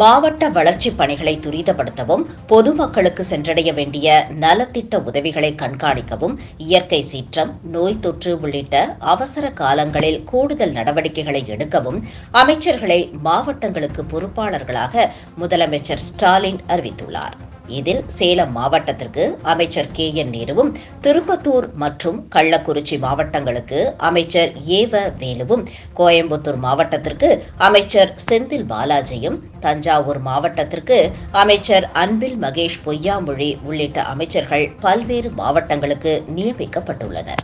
மாவட்ட வளர்ச்சிப் பணிகளை துரிதப்படுத்தவும் பொதுமக்களுக்கு சென்றடைய வேண்டிய நலத்திட்ட உதவிகளை கண்காணிக்கவும் இயற்கை சீற்றம் நோய் தொற்று உள்ளிட்ட அவசர காலங்களில் கூடுதல் நடவடிக்கைகளை எடுக்கவும் அமைச்சர்களை மாவட்டங்களுக்கு பொறுப்பாளர்களாக முதலமைச்சர் ஸ்டாலின் அறிவித்துள்ளார். இதில் சேலம் மாவட்டத்திற்கு அமைச்சர் கே என் நேருவும் திருப்பத்தூர் மற்றும் கள்ளக்குறிச்சி மாவட்டங்களுக்கு அமைச்சர் ஏவ வேலுவும் கோயம்புத்தூர் மாவட்டத்திற்கு அமைச்சர் செந்தில் பாலாஜியும் தஞ்சாவூர் மாவட்டத்திற்கு அமைச்சர் அன்பில் மகேஷ் பொய்யாமொழி உள்ளிட்ட அமைச்சர்கள் பல்வேறு மாவட்டங்களுக்கு நியமிக்கப்பட்டுள்ளனர்.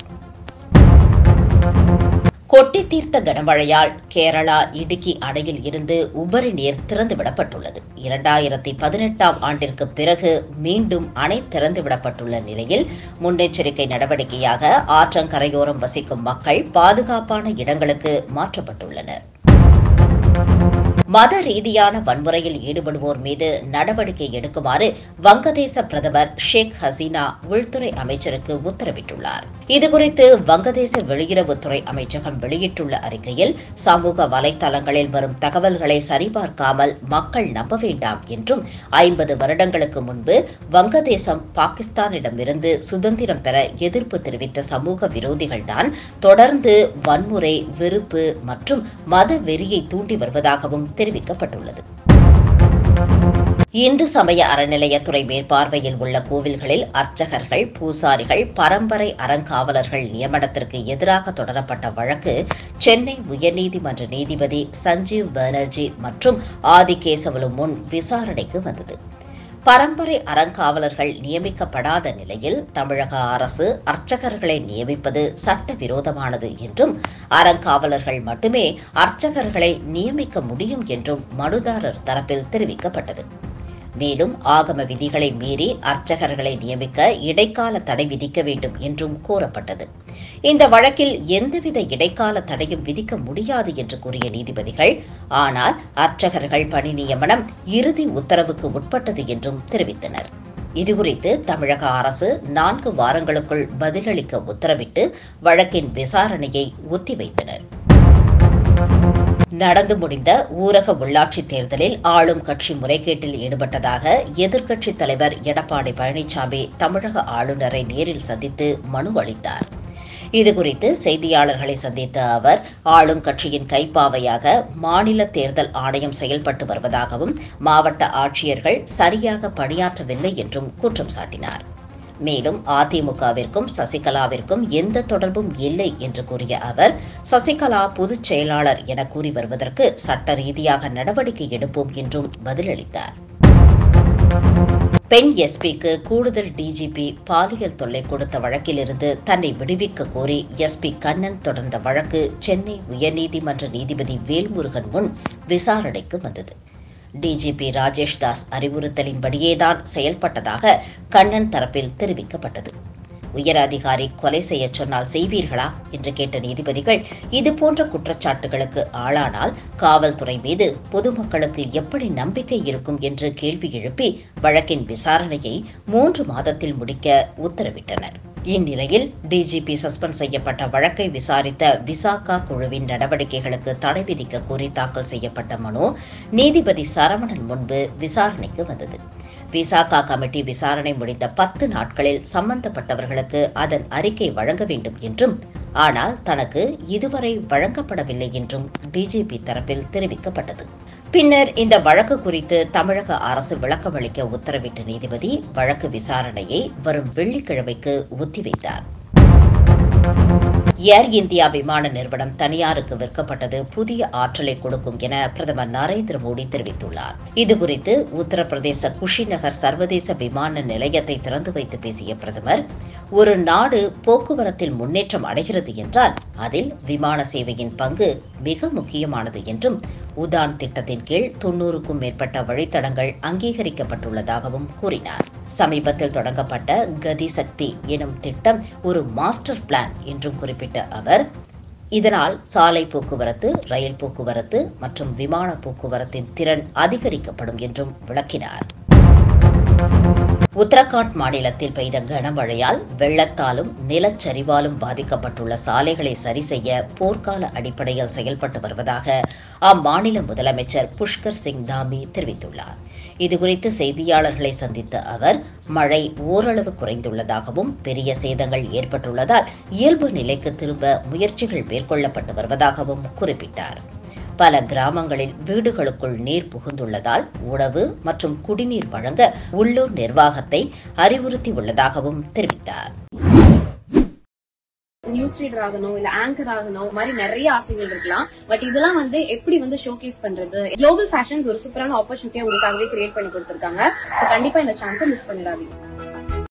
கொட்டி தீர்த்த கனமழையால் கேரளா இடுக்கி அணையில் இருந்து உபரி நீர் திறந்துவிடப்பட்டுள்ளது. இரண்டாயிரத்தி பதினெட்டாம் ஆண்டிற்கு பிறகு மீண்டும் அணை திறந்துவிடப்பட்டுள்ள நிலையில் முன்னெச்சரிக்கை நடவடிக்கையாக ஆற்றங்கரையோரம் வசிக்கும் மக்கள் பாதுகாப்பான இடங்களுக்கு மாற்றப்பட்டுள்ளனர். மத ரீதியான வன்முறையில் ஈடுபடுவோர் மீது நடவடிக்கை எடுக்குமாறு வங்கதேச பிரதமர் ஷேக் ஹசீனா உள்துறை அமைச்சருக்கு உத்தரவிட்டுள்ளார். இதுகுறித்து வங்கதேச வெளியுறவுத்துறை அமைச்சகம் வெளியிட்டுள்ள அறிக்கையில் சமூக வலைதளங்களில் வரும் தகவல்களை சரிபார்க்காமல் மக்கள் நம்ப வேண்டாம் என்றும் ஐம்பது வருடங்களுக்கு முன்பு வங்கதேசம் பாகிஸ்தானிடமிருந்து சுதந்திரம் பெற எதிர்ப்பு தெரிவித்த சமூக விரோதிகள்தான் தொடர்ந்து வன்முறை வெறுப்பு மற்றும் மத வெறியை தூண்டி வருவதாகவும் தெரிவிக்கப்பட்டுள்ளது. இந்து சமய அறநிலையத்துறை மேற்பார்வையில் உள்ள கோவில்களில் அர்ச்சகர்கள் பூசாரிகள் பரம்பரை அறங்காவலர்கள் நியமனத்திற்கு எதிராக தொடரப்பட்ட வழக்கு சென்னை உயர்நீதிமன்ற நீதிபதி சஞ்சீவ் பானர்ஜி மற்றும் ஆதிகேசவலு முன் விசாரணைக்கு வந்தது. பரம்பரை அறங்காவலர்கள் நியமிக்கப்படாத நிலையில் தமிழக அரசு அர்ச்சகர்களை நியமிப்பது சட்டவிரோதமானது என்றும் அறங்காவலர்கள் மட்டுமே அர்ச்சகர்களை நியமிக்க முடியும் என்றும் மனுதாரர் தரப்பில் தெரிவிக்கப்பட்டது. மேலும் ஆகம விதிகளை மீறி அர்ச்சகர்களை நியமிக்க இடைக்கால தடை விதிக்க வேண்டும் என்றும் கோரப்பட்டது. இந்த வழக்கில் எந்தவித இடைக்கால தடையும் விதிக்க முடியாது என்று கூறிய நீதிபதிகள் ஆனால் அர்ச்சகர்கள் பணி நியமனம் இறுதி உத்தரவுக்கு உட்பட்டது என்றும் தெரிவித்தனர். இதுகுறித்து தமிழக அரசு நான்கு வாரங்களுக்குள் பதிலளிக்க உத்தரவிட்டு வழக்கின் விசாரணையை ஒத்திவைத்தனர். நடந்து முடிந்த ஊரக உள்ளாட்சித் தேர்தலில் ஆளும் கட்சி முறைகேட்டில் ஈடுபட்டதாக எதிர்க்கட்சித் தலைவர் எடப்பாடி பழனிசாமி தமிழக ஆளுநரை நேரில் சந்தித்து மனு அளித்தார். இதுகுறித்து செய்தியாளர்களை சந்தித்த அவர் ஆளும் கட்சியின் கைப்பாவையாக மாநில தேர்தல் ஆணையம் செயல்பட்டு வருவதாகவும் மாவட்ட ஆட்சியர்கள் சரியாக பணியாற்றவில்லை என்றும் குற்றம் சாட்டினார். மேலும் அதிமுகவிற்கும் சசிகலாவிற்கும் எந்த தொடர்பும் இல்லை என்று கூறிய அவர் சசிகலா பொதுச் செயலாளர் என கூறி வருவதற்கு சட்ட ரீதியாக நடவடிக்கை எடுப்போம் என்றும் பதிலளித்தார். பெண் எஸ்பிக்கு கூடுதல் டிஜிபி பாலியல் தொல்லை கொடுத்த வழக்கிலிருந்து தன்னை விடுவிக்க கோரி எஸ்பி கண்ணன் தொடர்ந்த வழக்கு சென்னை உயர்நீதிமன்ற நீதிபதி வேல்முருகன் முன் விசாரணைக்கு வந்தது. டிஜிபி ராஜேஷ் தாஸ் அறிவுறுத்தலின்படியேதான் செயல்பட்டதாக கண்ணன் தரப்பில் தெரிவிக்கப்பட்டது. உயர் அதிகாரி கொலை செய்யச் சொன்னால் செய்வீர்களா? என்று கேட்ட நீதிபதிகள் இதுபோன்ற குற்றச்சாட்டுகளுக்கு ஆளானால் காவல்துறை மீது பொதுமக்களுக்கு எப்படி நம்பிக்கை இருக்கும் என்று கேள்வி எழுப்பி வழக்கின் விசாரணையை மூன்று மாதத்தில் முடிக்க உத்தரவிட்டனர். இந்நிலையில் டிஜிபி சஸ்பெண்ட் செய்யப்பட்ட வழக்கை விசாரித்த விசாகா குழுவின் நடவடிக்கைகளுக்கு தடை விதிக்க கோரி தாக்கல் செய்யப்பட்ட மனு நீதிபதி சரவணன் முன்பு விசாரணைக்கு வந்தது. விசாகா கமிட்டி விசாரணை முடிந்த பத்து நாட்களில் சம்பந்தப்பட்டவர்களுக்கு அதன் அறிக்கை வழங்க வேண்டும் என்றும் ஆனால் தனக்கு இதுவரை வழங்கப்படவில்லை என்றும் டிஜிபி தரப்பில் தெரிவிக்கப்பட்டது. பின்னர் இந்த வழக்கு குறித்து தமிழக அரசு விளக்கமளிக்க உத்தரவிட்ட நீதிபதி வழக்கு விசாரணையை வரும் வெள்ளிக்கிழமைக்கு ஒத்திவைத்தார். ஏர் இந்தியா விமான நிறுவனம் தனியாருக்கு விற்கப்பட்டது. புதிய ஆற்றலை கொடுக்கும் என பிரதமர் நரேந்திர மோடி தெரிவித்துள்ளார். இதுகுறித்து உத்தரப்பிரதேச குஷிநகர் சர்வதேச விமான நிலையத்தை திறந்து வைத்து பேசிய பிரதமர் ஒரு நாடு போக்குவரத்தில் முன்னேற்றம் அடைகிறது என்றால் அதில் விமான சேவையின் பங்கு மிக முக்கியமானது என்றும் உதான் திட்டத்தின் கீழ் தொன்னூறுக்கும் மேற்பட்ட வழித்தடங்கள் அங்கீகரிக்கப்பட்டுள்ளதாகவும் கூறினார். சமீபத்தில் தொடங்கப்பட்ட கதி சக்தி எனும் திட்டம் ஒரு மாஸ்டர் பிளான் என்றும் குறிப்பிட்ட அவர் இதனால் சாலை போக்குவரத்து ரயில் போக்குவரத்து மற்றும் விமான போக்குவரத்தின் திறன் அதிகரிக்கப்படும் என்றும் விளக்கினார். உத்தரகாண்ட் மாநிலத்தில் பெய்த கனமழையால் வெள்ளத்தாலும் நிலச்சரிவாலும் பாதிக்கப்பட்டுள்ள சாலைகளை சரி செய்ய போர்க்கால அடிப்படையில் செயல்பட்டு வருவதாக அம்மாநில முதலமைச்சர் புஷ்கர் சிங் தாமி தெரிவித்துள்ளார். இதுகுறித்து செய்தியாளர்களை சந்தித்த அவர் மழை ஓரளவு குறைந்துள்ளதாகவும் பெரிய சேதங்கள் ஏற்பட்டுள்ளதால் இயல்பு நிலைக்கு திரும்ப முயற்சிகள் மேற்கொள்ளப்பட்டு வருவதாகவும் குறிப்பிட்டார். பல கிராமங்களில் வீடுகளுக்குள் நீர் புகுந்துள்ளதால் உணவு மற்றும் குடிநீர் வழங்க உள்ளூர் நிர்வாகத்தை அறிவுறுத்தி உள்ளதாகவும் தெரிவித்தார். நியூஸ் ரீடர் ஆகணும் இல்ல ஆங்கர் ஆகணும் மாதிரி நிறைய ஆசைகள் இருக்கலாம். பட் இதெல்லாம் வந்து எப்படி வந்து ஷோகேஸ் பண்றது? குளோபல் ஃபேஷன்ஸ் ஒரு சூப்பரான ஆப்பர்ச்சுனிட்டியை உங்களுக்காகவே கிரியேட் பண்ணி கொடுத்துருக்காங்க. கண்டிப்பா இந்த சான்ஸை மிஸ் பண்ணிடாதீங்க.